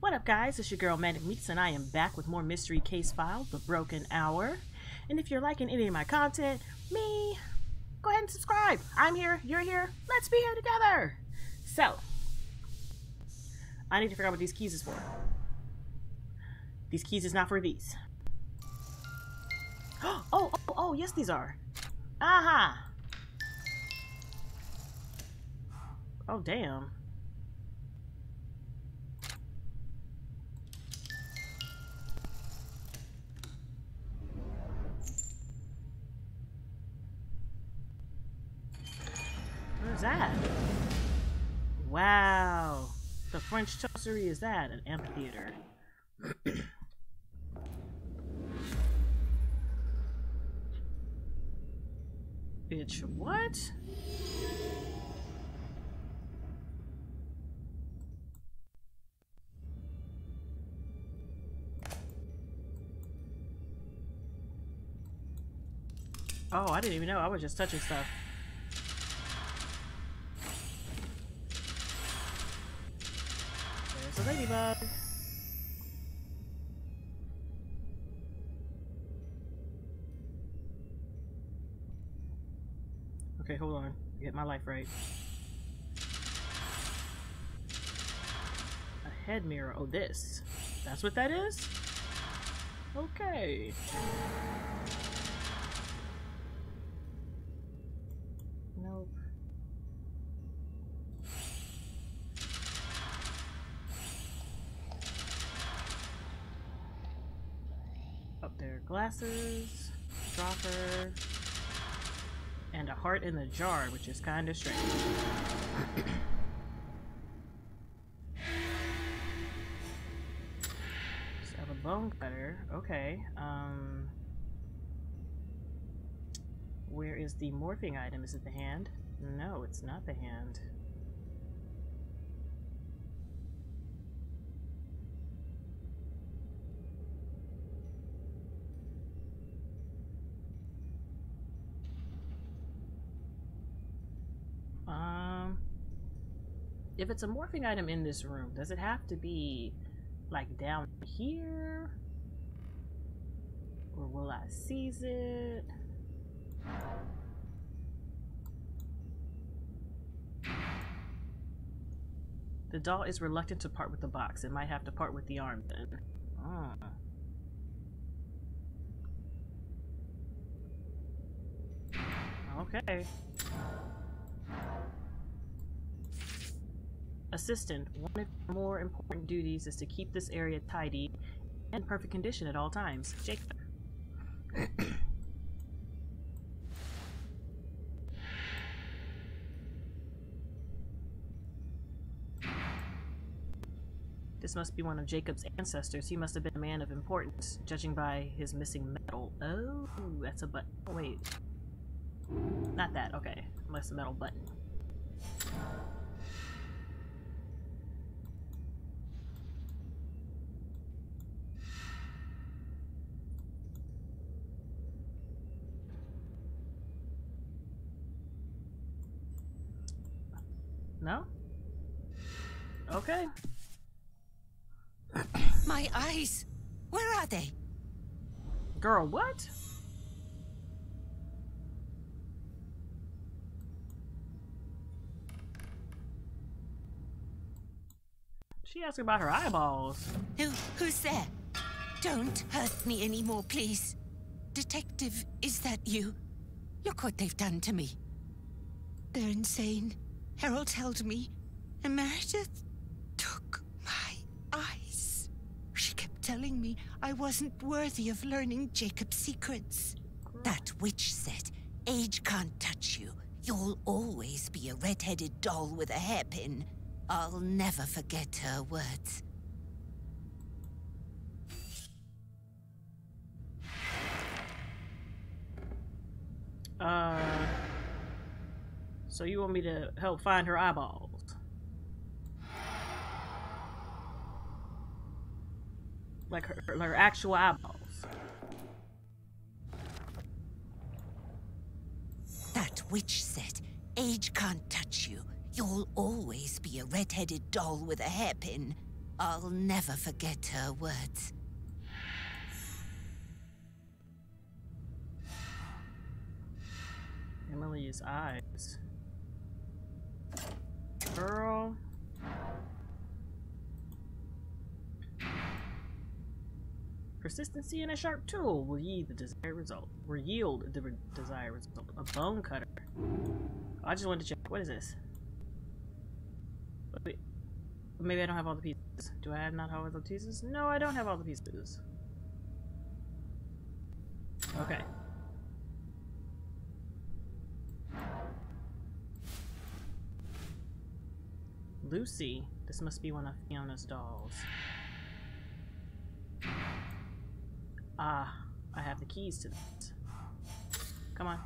What up, guys? It's your girl Manic Meeks, and I am back with more Mystery Case File, The Broken Hour. And if you're liking any of my content, me, go ahead and subscribe. I'm here, you're here, let's be here together. So, I need to figure out what these keys is for. These keys is not for these. Oh, oh, oh, yes, these are. Aha! Oh, damn. Where's that? Wow. The French toastery is that? An amphitheater. Bitch, what? Oh, I didn't even know. I was just touching stuff. Ladybug. Okay, hold on. Get my life right. A head mirror. Oh, this. That's what that is? Okay. In the jar, which is kind of strange. Just have a bone cutter. Okay. Um. Where is the morphing item? Is it the hand? No, it's not the hand. If it's a morphing item in this room, does it have to be like down here? Or will I seize it? The doll is reluctant to part with the box. It might have to part with the arm then. Oh. Okay. Assistant, one of your more important duties is to keep this area tidy and perfect condition at all times. Jacob. This must be one of Jacob's ancestors. He must have been a man of importance, judging by his missing metal. Oh, that's a button. Oh, wait. Not that, okay. Unless a metal button. No? Okay. My eyes! Where are they? Girl, what? She asked about her eyeballs. Who, who's there? Don't hurt me anymore, please. Detective, is that you? Look what they've done to me. They're insane. Harold told me. And Meredith telling me I wasn't worthy of learning Jacob's secrets. That witch said, age can't touch you. You'll always be a red-headed doll with a hairpin. I'll never forget her words. Uh, so you want me to help find her eyeballs? Like her, her actual eyeballs. That witch said, age can't touch you. You'll always be a red-headed doll with a hairpin. I'll never forget her words. Emily's eyes. Girl. Persistency and a sharp tool will yield the desired result. Will yield the desired result. A bone cutter. I just wanted to check. What is this? Wait, maybe I don't have all the pieces. Do I not have all the pieces? No, I don't have all the pieces. Okay. Lucy. This must be one of Fiona's dolls. Ah, I have the keys to this. Come on.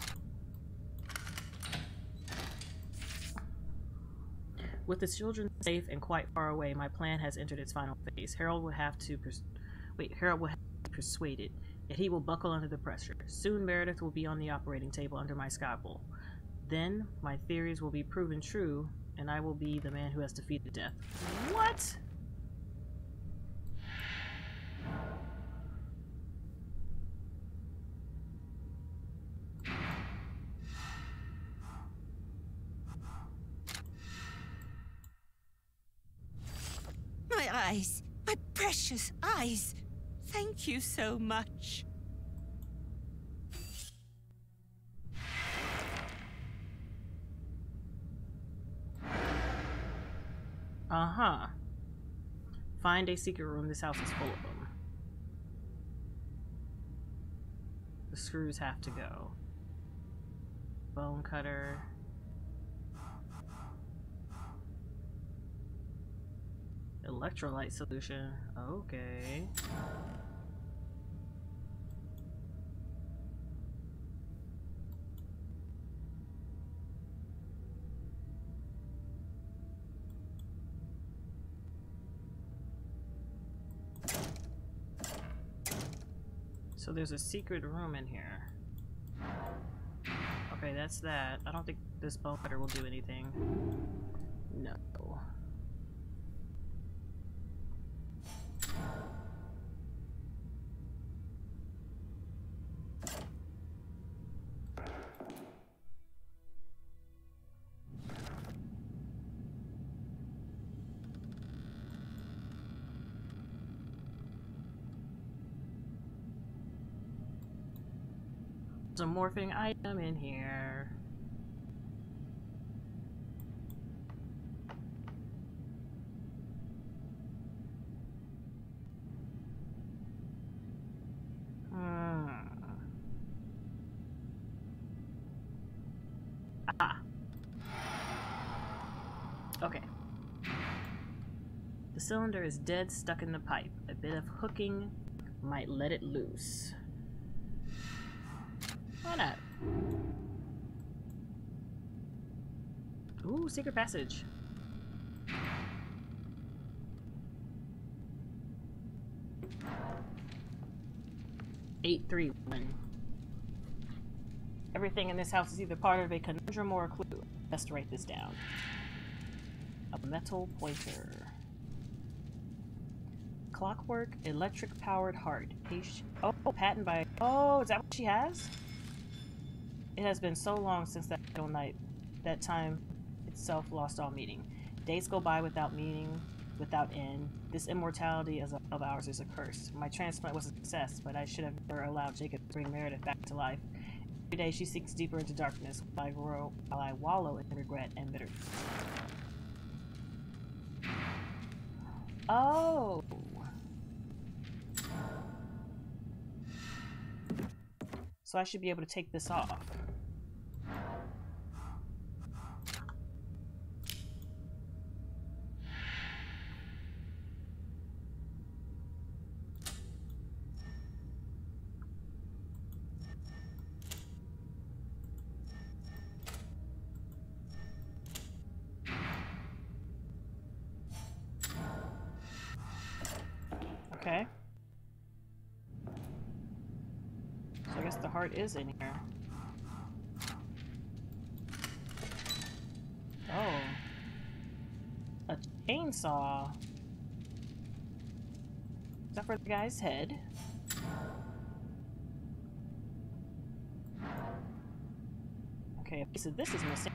With the children safe and quite far away, my plan has entered its final phase. Harold will have to wait. Harold will have to be persuaded, yet he will buckle under the pressure. Soon Meredith will be on the operating table under my scalpel. Then my theories will be proven true, and I will be the man who has defeated death. What? Eyes. Thank you so much. Uh-huh. Find a secret room. This house is full of them. The screws have to go. Bone cutter. Electrolyte solution. Okay. So there's a secret room in here. Okay, that's that. I don't think this bone cutter will do anything. No. A morphing item in here. Hmm. Ah. Okay. The cylinder is dead stuck in the pipe. A bit of hooking might let it loose. Why not? Ooh, secret passage. Eight three one. Everything in this house is either part of a conundrum or a clue. Best to write this down. A metal pointer. Clockwork electric powered heart. Oh, patent by. Oh, is that what she has? It has been so long since that night, that time itself lost all meaning. Days go by without meaning, without end. This immortality of ours is a curse. My transplant was a success, but I should have never allowed Jacob to bring Meredith back to life. Every day she sinks deeper into darkness while I, grow, while I wallow in regret and bitterness. Oh! So I should be able to take this off. I guess the heart is in here. Oh. A chainsaw. Except for the guy's head. Okay, of this is missing.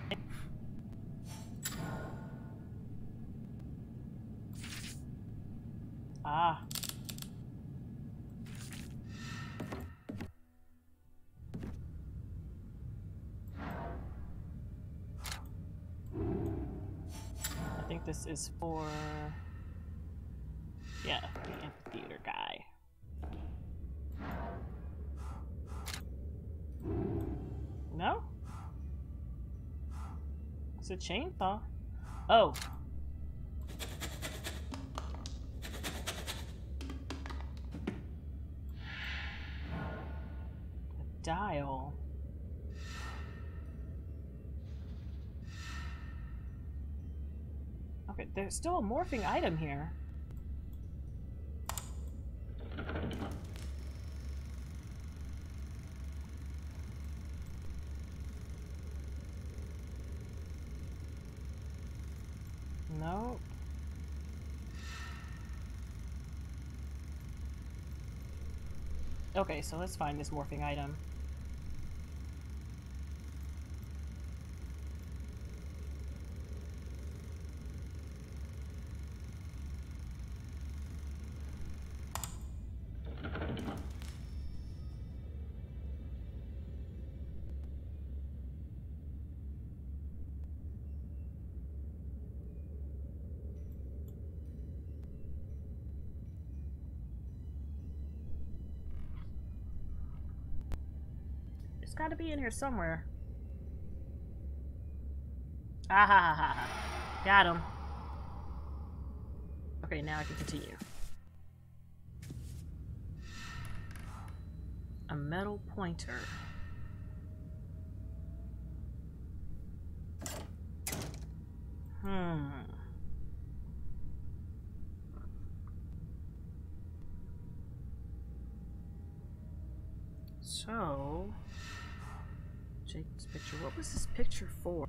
This is for... Yeah, the amphitheater guy. No? It's a chainsaw. Oh. A dial. There's still a morphing item here. Okay, so let's find this morphing item. Gotta be in here somewhere. Ah ha ha ha. Got him. Okay, now I can continue. A metal pointer. Hmm. So, Jake's picture. What was this picture for?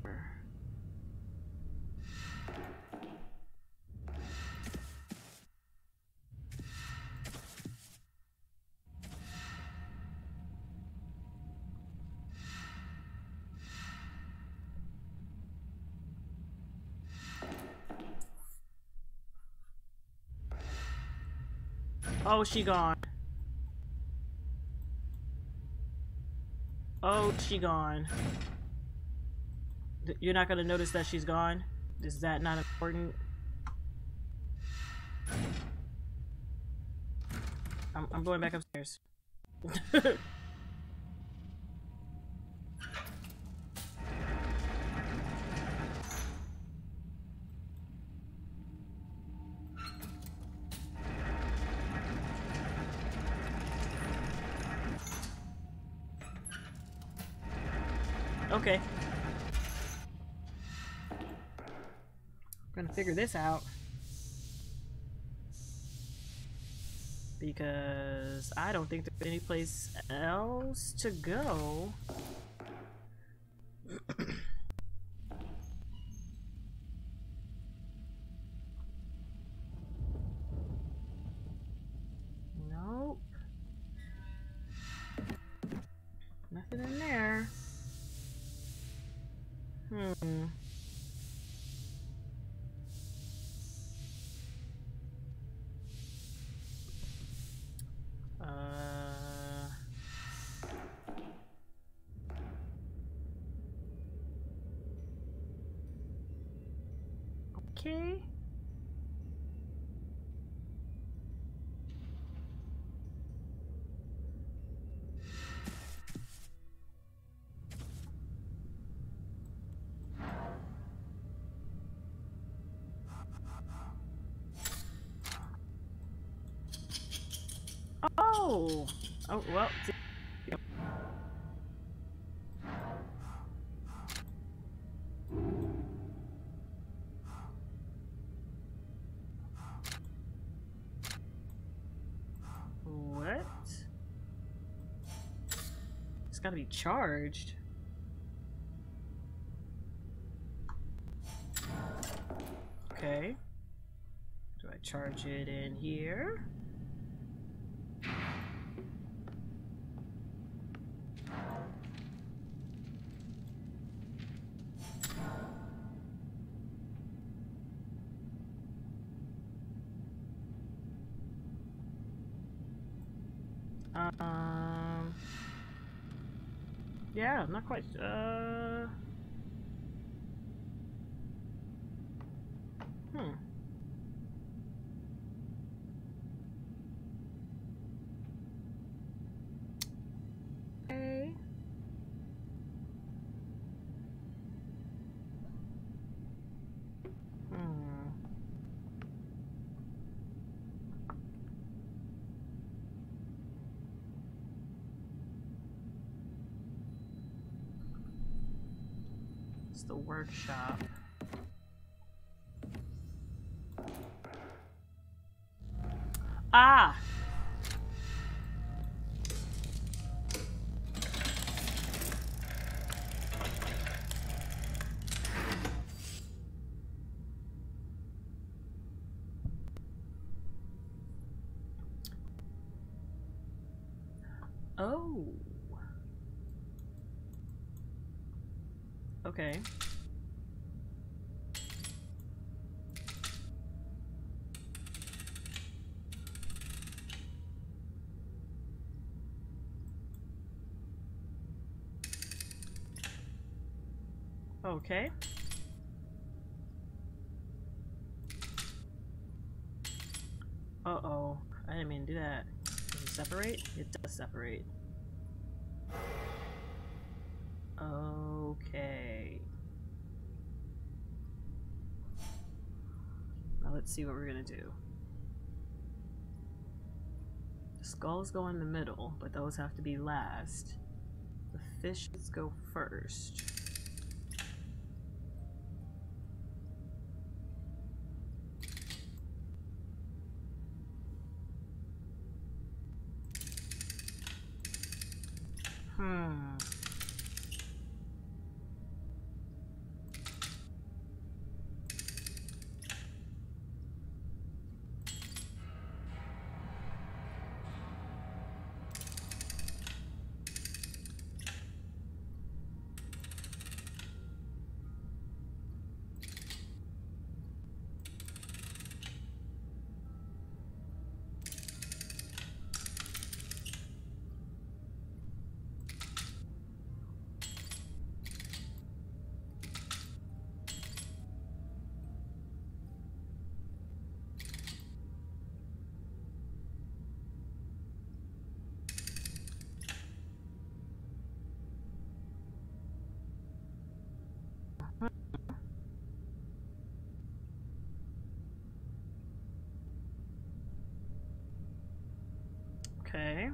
Oh, she gone. Oh, she gone. You're not gonna notice that she's gone? Is that not important? I'm, I'm going back upstairs. okay. I'm gonna figure this out. Because I don't think there's any place else to go. Oh. Oh well. What? It's gotta be charged. Okay. Do I charge it in here? Um. Yeah, not quite. Uh. Hmm. Okay. Hmm. The workshop. Okay. Okay. Uh-oh. I didn't mean to do that. Does it separate? It does separate. See what we're gonna do. The skulls go in the middle, but those have to be last. The fishes go first. Hmm. Okay.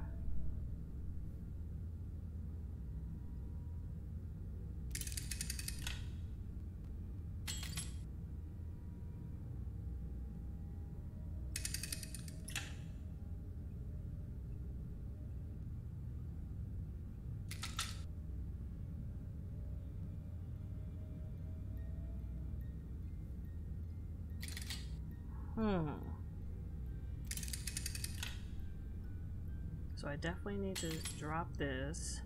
Hmm. So I definitely need to drop this,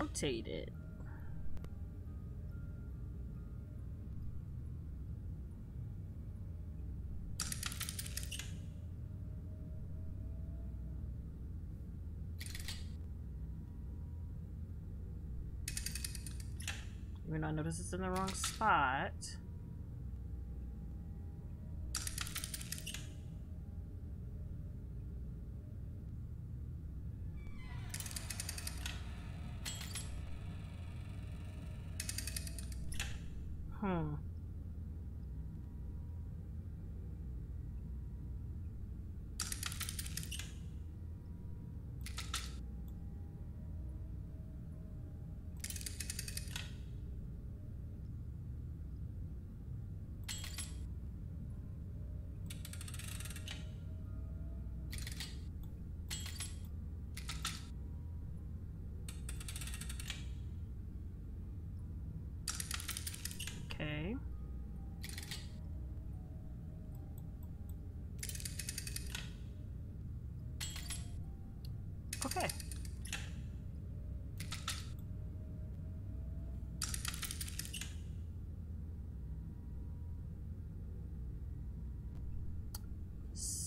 rotate it. Even though I notice it's in the wrong spot.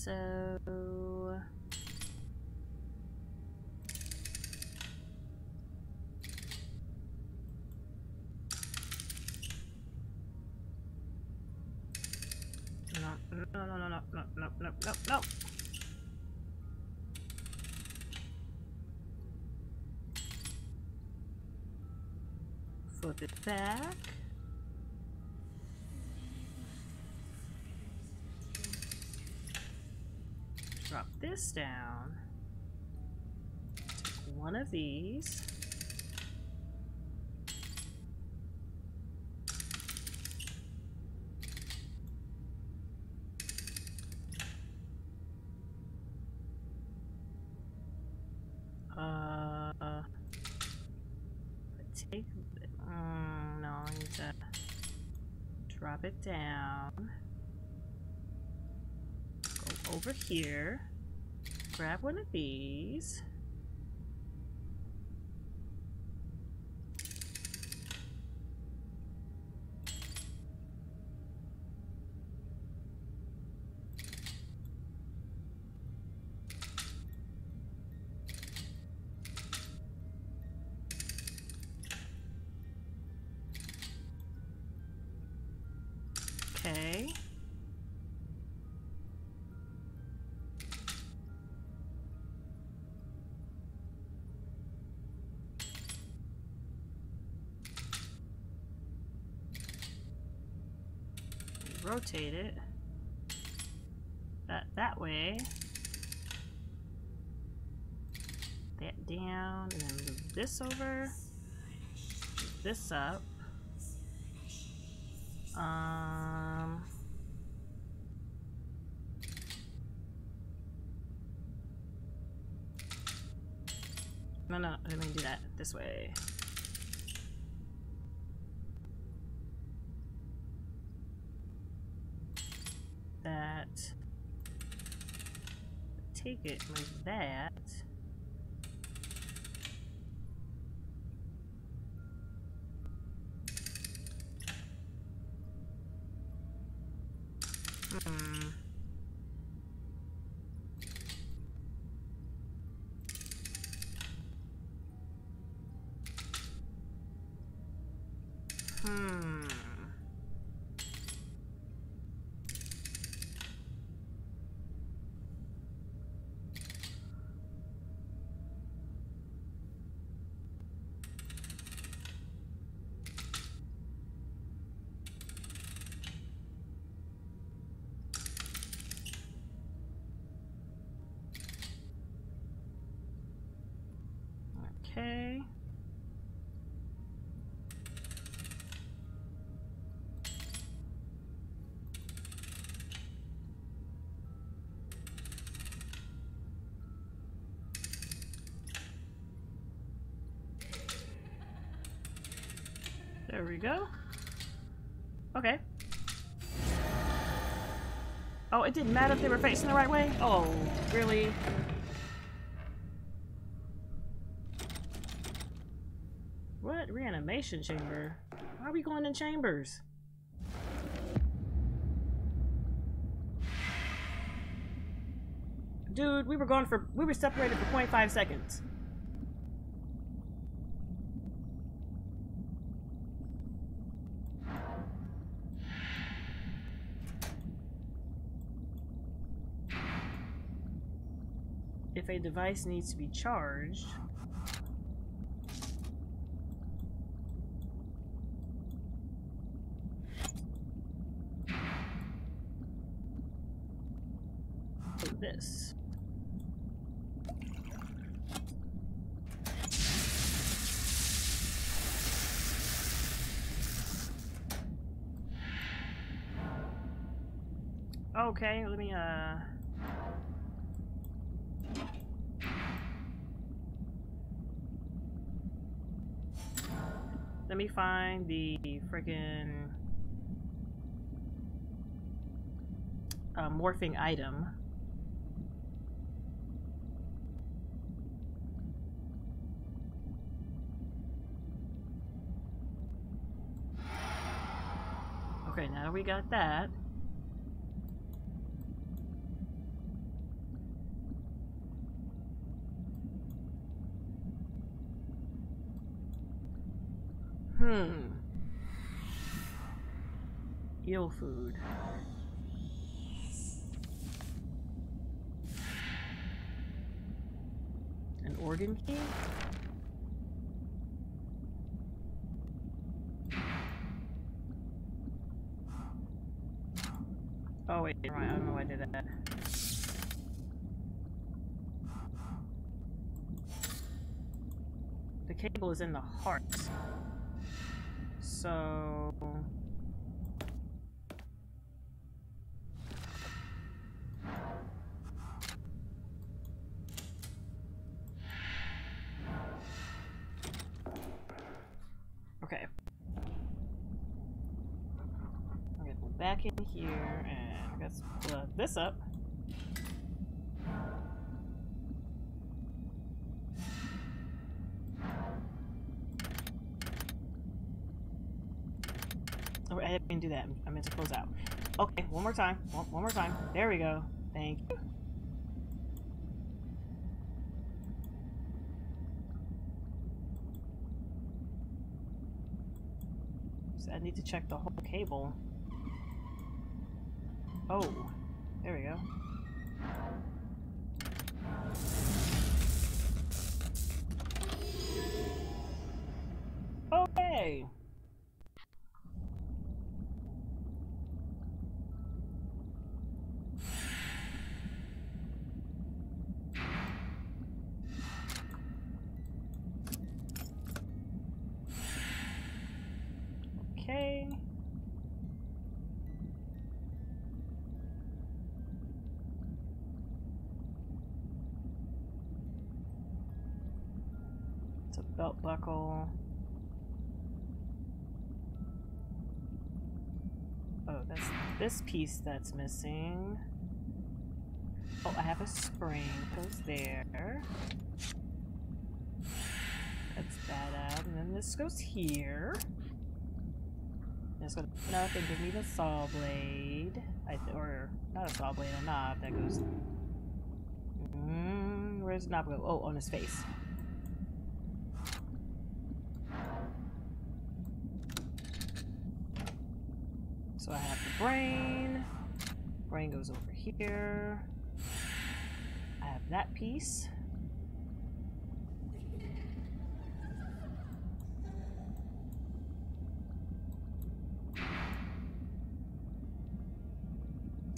So... No. Flip it back. Drop this down. Take one of these. Uh, take. Mm, no, I need to drop it down. Go over here. Grab one of these. Okay. Rotate it. That that way. That down and then move this over. Move this up. Um. No, no, let me do that this way. That. Take it like that. Hmm. Okay. There we go. Okay. Oh, it didn't matter if they were facing the right way? Oh, really? What? Reanimation chamber? Why are we going in chambers? Dude, we were going for- we were separated for 0.5 seconds. A device needs to be charged, this. Okay, let me uh me find the friggin' uh, morphing item. Okay, now we got that. Hmm. Eel food. An organ key. Oh wait, I don't know why I did that. The cable is in the heart. So... Okay. I'm gonna go back in here and guess plug this up. Oh, I didn't do that. I meant to close out. Okay, one more time. One, one more time. There we go. Thank you. So I need to check the whole cable. Oh, there we go. Okay. Okay. It's a belt buckle. Oh, that's this piece that's missing. Oh, I have a spring. Goes there. That's that out. And then this goes here. Gonna open up and give me the saw blade. I or not a saw blade, a knob that goes. Mm, where's the knob go? Oh, on his face. So I have the brain. Brain goes over here. I have that piece.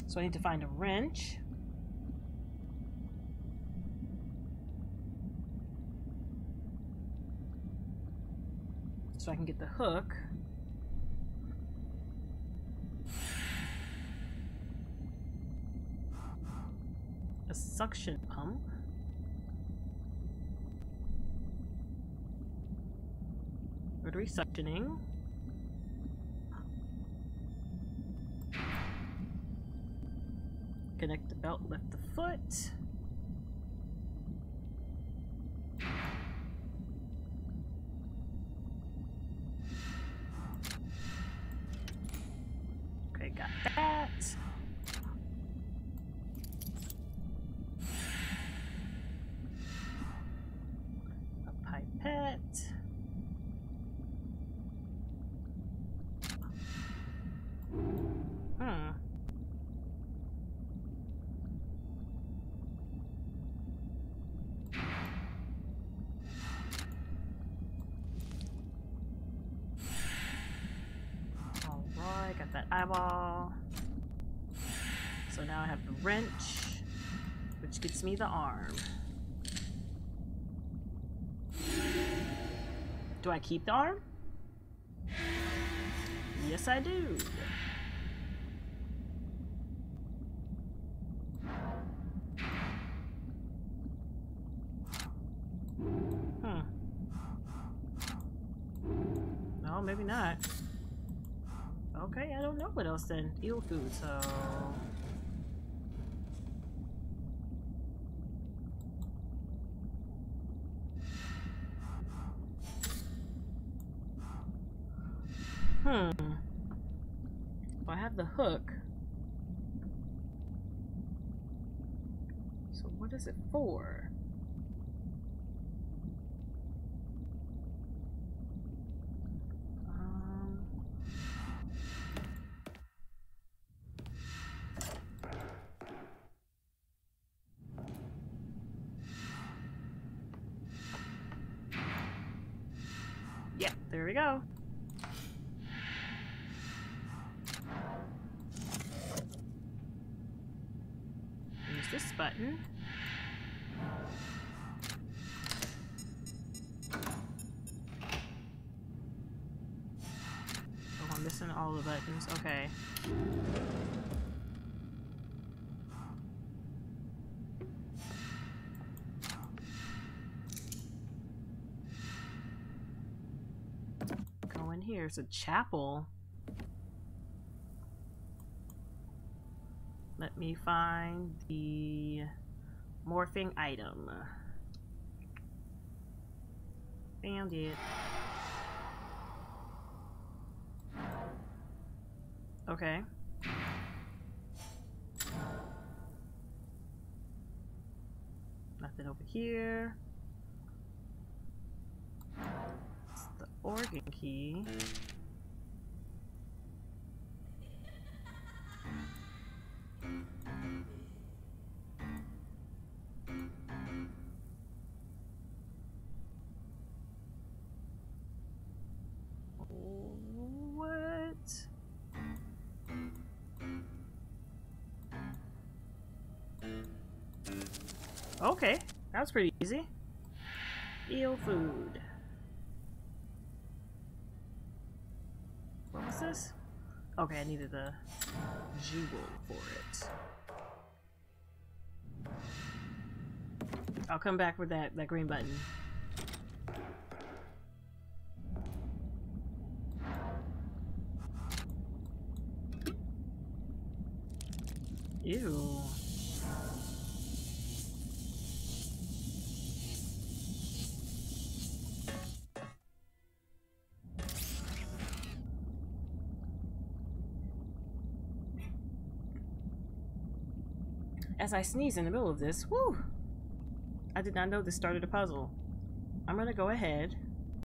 So I need to find a wrench. So I can get the hook. A suction pump. Rotary suctioning. Connect the belt, lift the foot. Eyeball. So now I have the wrench, which gets me the arm. Do I keep the arm? Yes, I do. Hmm. No, maybe not. Okay, I don't know what else then. Eel food, so... Hmm. If I have the hook... So what is it for? Um... There we go. Use this button. I'm all the buttons. Okay. Go in here. It's a chapel. Let me find the morphing item. Found it. Okay. Nothing over here. It's the organ key. What? Okay, that was pretty easy. Eel food. What was this? Okay, I needed a jewel for it. I'll come back with that, that green button. Ew. I sneeze in the middle of this, whoo! I did not know this started a puzzle. I'm gonna go ahead